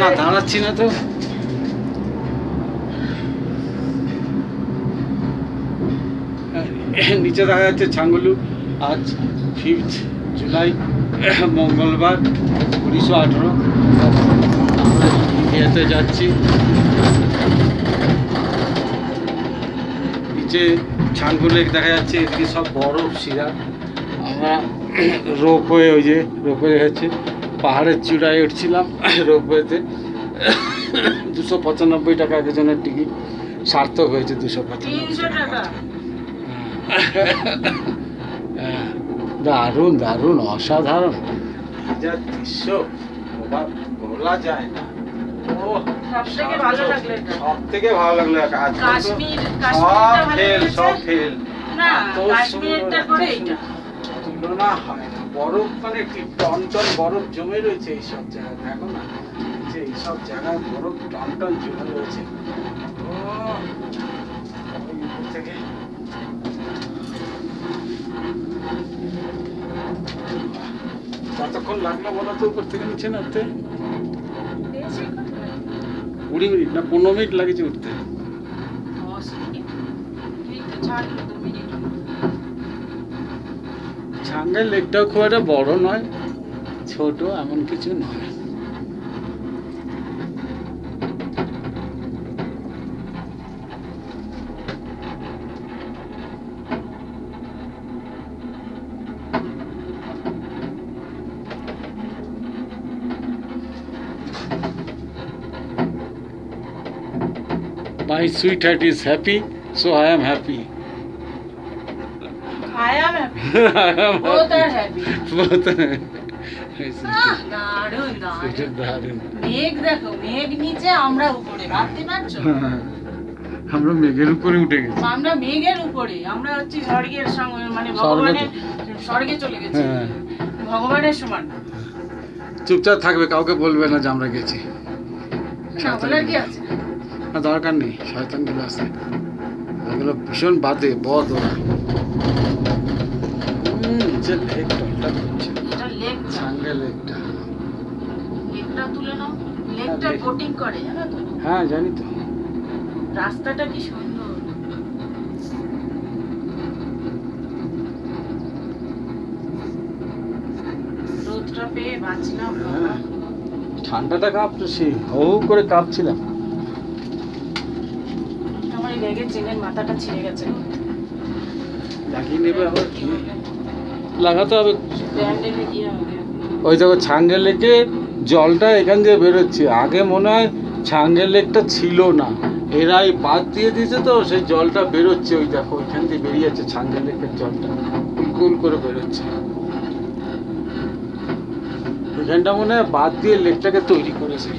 না, দাঁড়াচ্ছি না তো। নিচে দেখা যাচ্ছে ছাঙ্গুলু। আজ ফিফথ জুলাই, মঙ্গলবার, উনিশশো আঠেরো। আমরা ইন্ডিয়াতে যাচ্ছি। নিচে ছাঙ্গু দেখা যাচ্ছে, এদিকে সব বরফ শিরা। আমরা রোপ হয়ে ওই যে রোপ হয়ে হচ্ছে পাহাড়ের চূড়ায় উঠছিলাম রোপওয়েতে। দুশো পঁচানব্বই টাকা একজনের টিকিট। সার্থক হয়েছে দুশো পঁচানব্বই টাকা। হ্যাঁ, দারুণ দারুণ অসাধারণ। যা দৃশ্য বলা যায় না। ও সব থেকে ভালো লাগল সব থেকে ভালো লাগল সব কাশ্মীরটা ভালো ফেল সব ফেল। তুলনা হয় না। বরফ মানে কি? টন টন বরফ জমে রয়েছে এইসব জায়গায়। দেখো না, যে এইসব জায়গায় বরফ টন টন জমে রয়েছে। থেকে কতক্ষণ লাগল বলো তো উপর থেকে নিচে নামতে? কুড়ি মিনিট না পনেরো মিনিট লাগেছে উঠতে? মিনিট। ছাঙ্গাই লেকটাও খুব একটা বড় নয় ছোট এমন কিছু নয় My sweetheart is happy, so. I am happy. I am Both are happy. Both are মেঘ দেখো মেঘ নিচে আমরা উপরে ভাবতে পারছ আমরা মেঘের উপরে উঠে গেছি। আমরা মেঘের উপরে আমরা হচ্ছে স্বর্গের সঙ্গে মানে ভগবানের স্বর্গে চলে গেছি। হ্যাঁ। ভগবানের সমান। চুপচাপ থাকবে কাউকে বলবে না যে আমরা গেছি। না বলার কি আছে? দরকার নেই শয়তানগুলো আছে ওগুলো ভীষণ বাদে বদ ওরা। লেক করছে এটা লেক সাঙ্গে লেকটা। লেকটা তুলে নাও। লেকটা বোটিং করে জানো তো? হ্যাঁ জানি তো। রাস্তাটা কি সুন্দর। রোদটা পেয়ে বাঁচলাম হ্যাঁ। ঠান্ডাটা কাঁপতো হু হু করে কাঁপছিলাম। আমার এই ব্যাগের চেনের মাথাটা ছিঁড়ে গেছে। লাগিয়ে নেবে আবার কি? লাগাতে হবে। ওই দেখো ছাঙ্গে লেকে জলটা এখান দিয়ে বেরোচ্ছে। আগে মনে হয় ছাঙ্গে লেকটা ছিল না। এরাই বাদ দিয়ে দিয়েছে তো সেই জলটা বেরোচ্ছে ওই দেখো ওইখান দিয়ে বেরিয়ে যাচ্ছে ছাঙ্গের লেকের জলটা। কুল করে বেরোচ্ছে। ওইখানটা মনে হয় বাদ দিয়ে লেকটাকে তৈরি করেছে।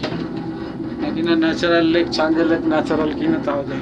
নাকি না ন্যাচারাল লেক ছাঙ্গের লেক ন্যাচারাল কিনা তাও না।